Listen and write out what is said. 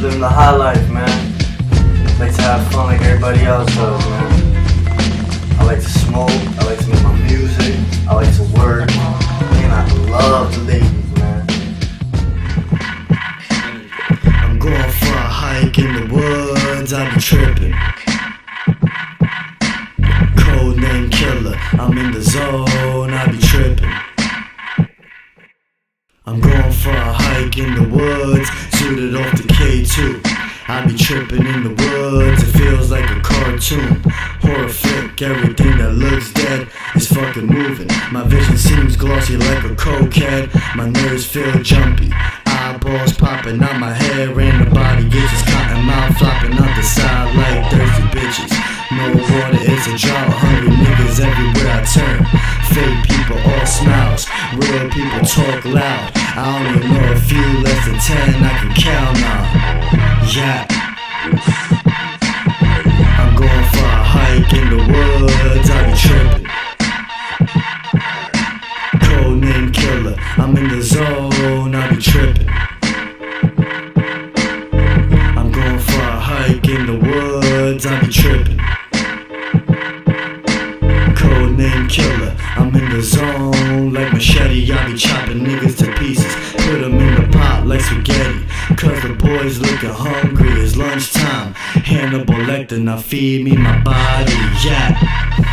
living the high life, man. Like to have fun like everybody else does, man. I like to smoke, I like to make my music, I like to work, and I love the ladies, man. I'm going for a hike in the woods, I be tripping. Code name killer, I'm in the zone, I be tripping. I'm going for a hike in the woods, tripping in the woods, it feels like a cartoon. Horror flick, everything that looks dead is fucking moving. My vision seems glossy like a cokehead, my nerves feel jumpy. Eyeballs popping out my head, and the body gets its cotton mouth flopping out the side like thirsty bitches. No water, it's a drought, hungry niggas everywhere I turn. Fake people, all smiles, real people talk loud. I only know a few less than ten I can count on. Yeah. I'm going for a hike in the woods, I be tripping. Code name killer, I'm in the zone, I be tripping. I'm going for a hike in the woods, I be tripping. Code name killer, I'm in the zone like machete, I be chopping niggas to pieces. Put 'em in the pot like spaghetti. Boys looking hungry, it's lunchtime. Hannibal Lecter, now feed me my body, yeah.